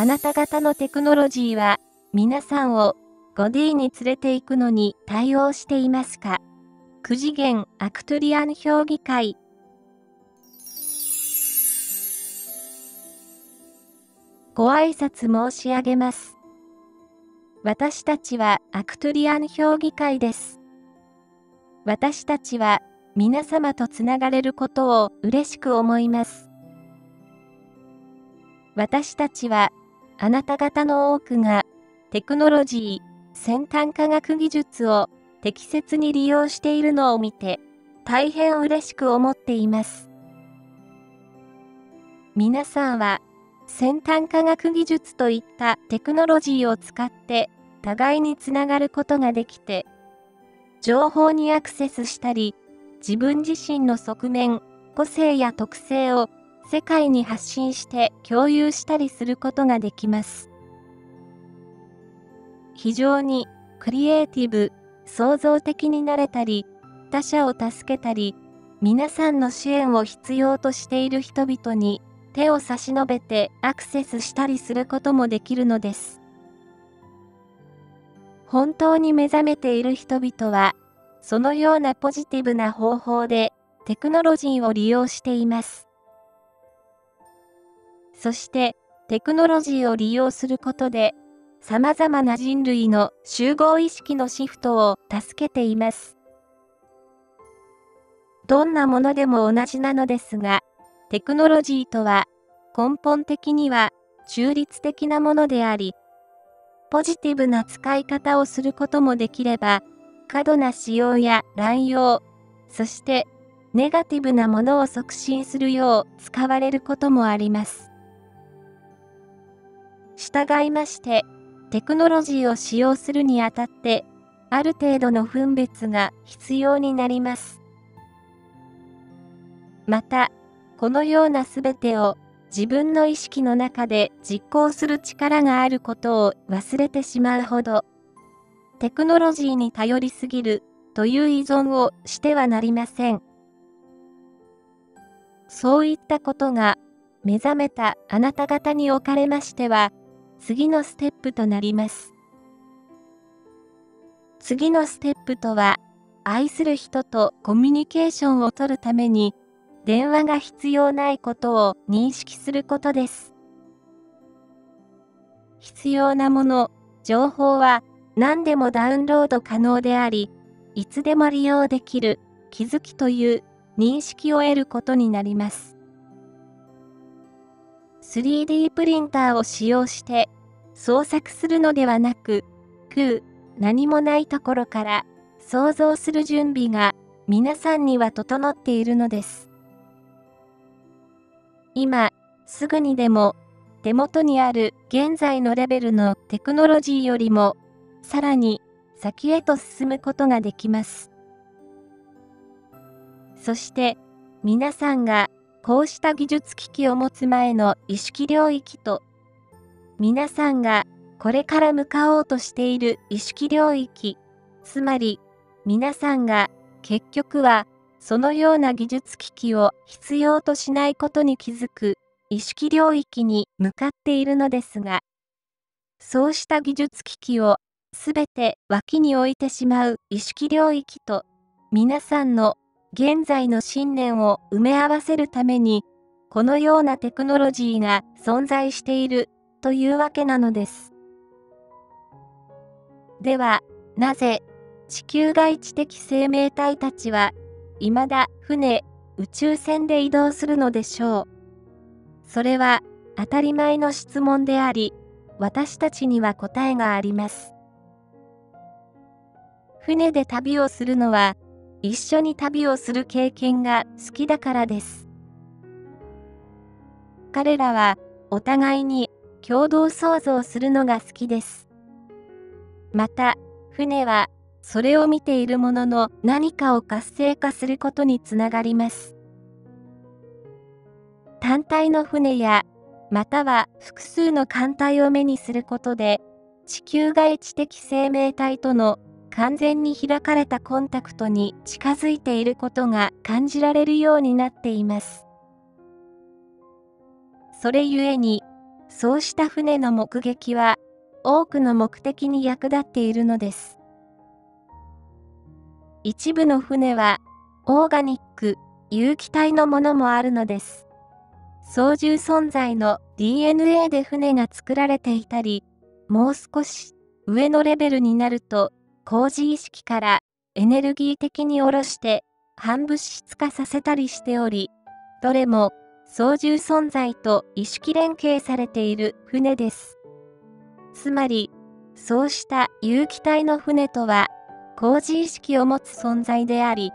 あなた方のテクノロジーは、皆さんを 5D に連れて行くのに対応していますか ?9 次元アクトゥリアン評議会。ご挨拶申し上げます。私たちはアクトゥリアン評議会です。私たちは皆様とつながれることを嬉しく思います。私たちはあなた方の多くがテクノロジー、先端科学技術を適切に利用しているのを見て大変嬉しく思っています。皆さんは先端科学技術といったテクノロジーを使って互いにつながることができて情報にアクセスしたり自分自身の側面、個性や特性を世界に発信して共有したりすることができます。非常にクリエイティブ、創造的になれたり、他者を助けたり、皆さんの支援を必要としている人々に手を差し伸べてアクセスしたりすることもできるのです。本当に目覚めている人々は、そのようなポジティブな方法でテクノロジーを利用しています。そして、テクノロジーを利用することで、様々な人類の集合意識のシフトを助けています。どんなものでも同じなのですが、テクノロジーとは根本的には中立的なものであり、ポジティブな使い方をすることもできれば、過度な使用や乱用、そしてネガティブなものを促進するよう使われることもあります。従いまして、テクノロジーを使用するにあたって、ある程度の分別が必要になります。また、このようなすべてを自分の意識の中で実行する力があることを忘れてしまうほど、テクノロジーに頼りすぎるという依存をしてはなりません。そういったことが目覚めたあなた方におかれましては、次のステップとなります。次のステップとは、愛する人とコミュニケーションを取るために、電話が必要ないことを認識することです。必要なもの、情報は何でもダウンロード可能であり、いつでも利用できる気づきという認識を得ることになります。3D プリンターを使用して創作するのではなく、空、何もないところから想像する準備が皆さんには整っているのです。今、すぐにでも手元にある現在のレベルのテクノロジーよりもさらに先へと進むことができます。そして皆さんがこうした技術機器を持つ前の意識領域と、皆さんがこれから向かおうとしている意識領域、つまり皆さんが結局はそのような技術機器を必要としないことに気づく意識領域に向かっているのですが、そうした技術機器をすべて脇に置いてしまう意識領域と皆さんの現在の信念を埋め合わせるために、このようなテクノロジーが存在しているというわけなのです。では、なぜ地球外知的生命体たちは、未だ船、宇宙船で移動するのでしょう？それは当たり前の質問であり、私たちには答えがあります。船で旅をするのは一緒に旅をする経験が好きだからです。彼らはお互いに共同創造するのが好きです。また、船はそれを見ているものの何かを活性化することにつながります。単体の船や、または複数の艦隊を目にすることで、地球外知的生命体との完全に開かれたコンタクトに近づいていることが感じられるようになっています。それゆえに、そうした船の目撃は、多くの目的に役立っているのです。一部の船は、オーガニック、有機体のものもあるのです。操縦存在の DNA で船が作られていたり、もう少し上のレベルになると、工事意識からエネルギー的に下ろして反物質化させたりしており、どれも操縦存在と意識連携されている船です。つまり、そうした有機体の船とは、工事意識を持つ存在であり、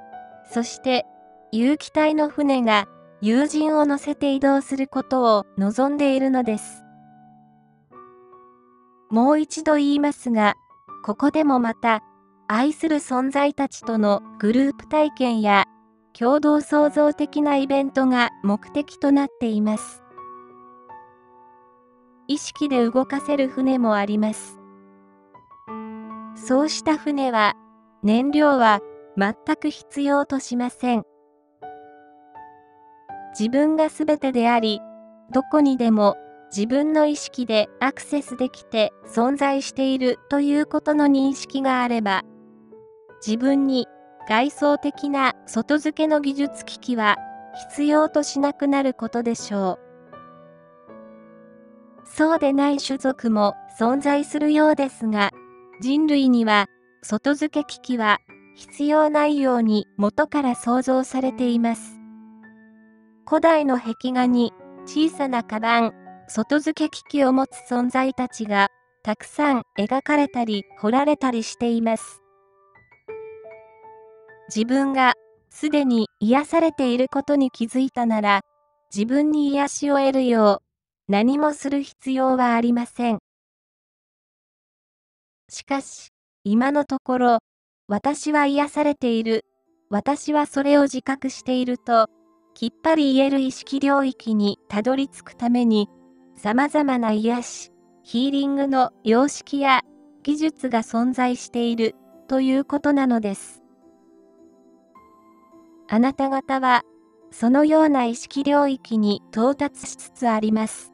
そして有機体の船が友人を乗せて移動することを望んでいるのです。もう一度言いますが、ここでもまた、愛する存在たちとのグループ体験や共同創造的なイベントが目的となっています。意識で動かせる船もあります。そうした船は、燃料は全く必要としません。自分が全てであり、どこにでも自分の意識でアクセスできて存在しているということの認識があれば、自分に外装的な外付けの技術機器は必要としなくなることでしょう。そうでない種族も存在するようですが、人類には外付け機器は必要ないように元から想像されています。古代の壁画に小さなカバン、外付け機器を持つ存在たちがたくさん描かれたり彫られたりしています。自分がすでに癒されていることに気づいたなら、自分に癒しを得るよう何もする必要はありません。しかし、今のところ、私は癒されている、私はそれを自覚していると、きっぱり言える意識領域にたどり着くために、様々な癒し、ヒーリングの様式や技術が存在しているということなのです。あなた方は、そのような意識領域に到達しつつあります。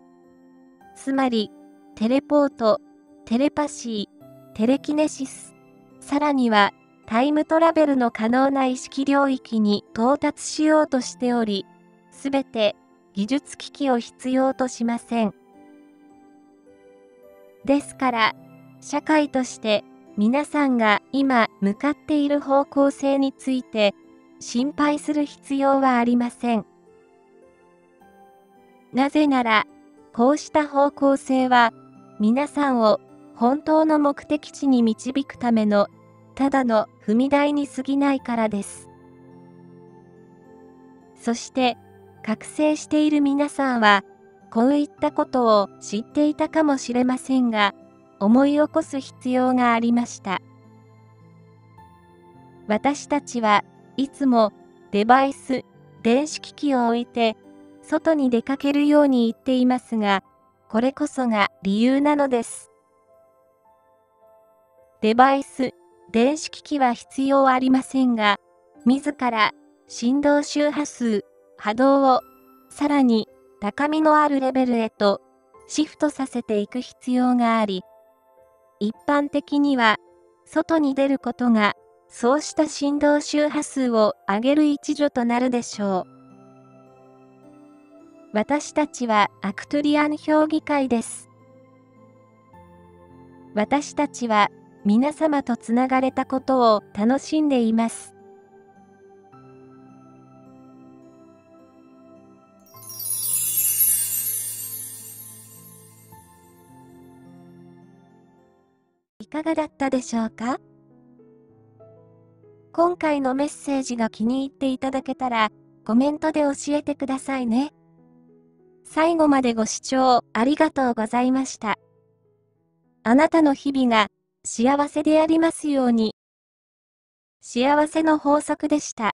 つまり、テレポート、テレパシー、テレキネシス、さらにはタイムトラベルの可能な意識領域に到達しようとしており、すべて技術機器を必要としません。ですから、社会として皆さんが今向かっている方向性について心配する必要はありません。なぜなら、こうした方向性は皆さんを本当の目的地に導くためのただの踏み台に過ぎないからです。そして、覚醒している皆さんは、こういったことを知っていたかもしれませんが、思い起こす必要がありました。私たちはいつもデバイス、電子機器を置いて、外に出かけるように言っていますが、これこそが理由なのです。デバイス、電子機器は必要ありませんが、自ら振動周波数、波動をさらに高みのあるレベルへとシフトさせていく必要があり、一般的には外に出ることがそうした振動周波数を上げる一助となるでしょう。私たちはアクトゥリアン評議会です。私たちは皆様とつながれたことを楽しんでいます。かがだったでしょうか？今回のメッセージが気に入っていただけたら、コメントで教えてくださいね。最後までご視聴ありがとうございました。あなたの日々が幸せでありますように。幸せの法則でした。